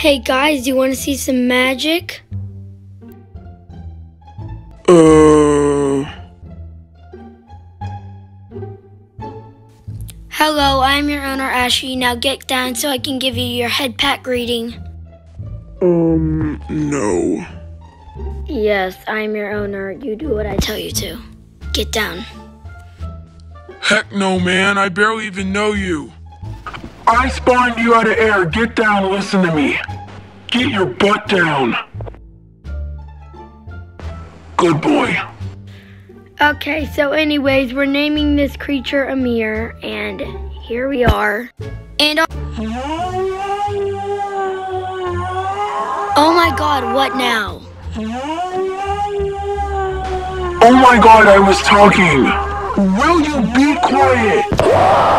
Hey guys, do you want to see some magic? Uh. Hello, I'm your owner, Ashley. Now get down so I can give you your head pat greeting. Um, no. Yes, I'm your owner. You do what I tell you to. Get down. Heck no, man. I barely even know you. I spawned you out of air. Get down listen to me. Get your butt down. Good boy. Okay, so anyways, we're naming this creature Emir, and here we are. And oh my God, what now? Oh my god, I was talking. Will you be quiet?